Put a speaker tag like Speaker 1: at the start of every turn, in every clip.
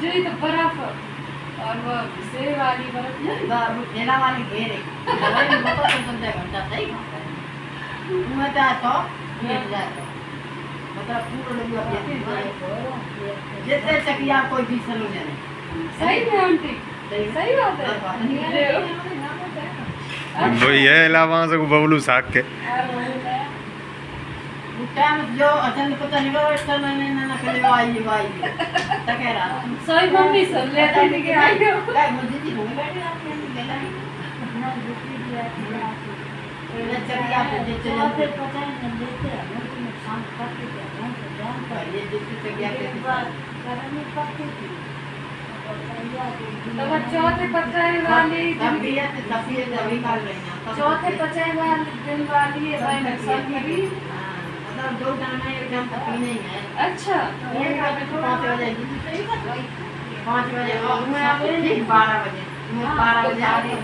Speaker 1: नहीं तो
Speaker 2: बर्फ़ और वो वाली बर्फ़
Speaker 1: वाली घेरे घंटा तो तो जाए तो मतलब पूरा जितने चकिया कोई भी
Speaker 2: सही में आंटी सही। बात है।
Speaker 3: वही है। ला वहाँ से बबलू साग के।
Speaker 1: टाइम जो अचल पता नहीं वो इतना मैंने ना ना करे वाई वाई तके रहा
Speaker 2: सही मम्मी सब ले जाने के आई हो
Speaker 1: मुझे जी होने बैठे आप मैंने गेला
Speaker 2: तो चौथे पचाई वाली
Speaker 1: रही हैं।
Speaker 2: चौथे पचाई वाली दिन वाली है
Speaker 1: मतलब दो दाना एकदम पी नहीं है।
Speaker 2: अच्छा
Speaker 1: ये पाँच बजे पाँच बजे और मैं आ बारह बजे। बारह बजे आ गई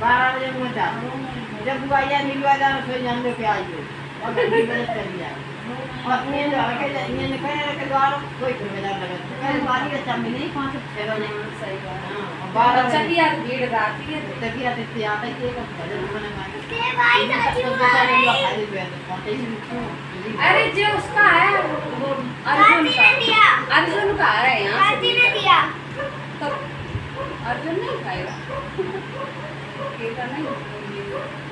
Speaker 1: बारह बजे मैं जा। जब नीलवा जा रसोई जान दे। के आई और घंटी बजे चली जाए और ये रखे ये ने रखे द्वार कोई कर बजा लगा कहे बारी का चम नहीं छह बजे।
Speaker 2: सही बात
Speaker 1: हाँ,
Speaker 2: बारह
Speaker 1: बारह
Speaker 2: बच्चा
Speaker 1: बजे।
Speaker 2: की यार भीड़ रहती है
Speaker 1: तकिया ते आता ही एक भजन बने मांगे
Speaker 2: अरे जो उसका है वो अर्जुन का। अर्जुन का है यहाँ से। तो अर्जुन नहीं खाएगा। नहीं।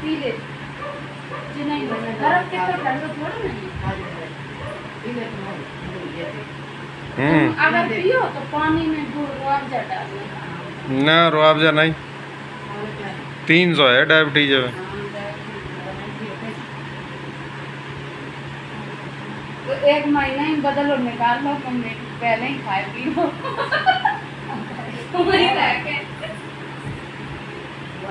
Speaker 2: पी ले। जी नहीं बर्फ़ के तो ठंडो थोड़ा नहीं
Speaker 3: हम्म।
Speaker 2: अगर पियो तो पानी में डालना
Speaker 3: ना रुआवजा नहीं। तीन सौ है डायबिटीज़ में।
Speaker 2: तो एक महीना ही बदलो निकाल लो मम्मी पहले ही खाए पी लो के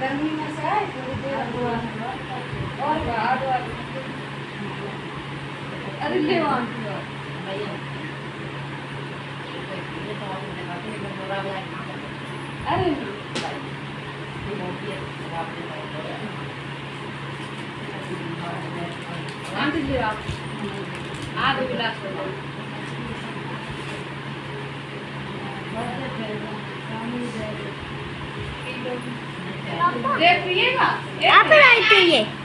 Speaker 2: गर्मी में से आए थोड़ी देर और बाहर अरे ले वहाँ। अरे आंटी ले आप आधे गिलास ले लो थे ये
Speaker 4: आप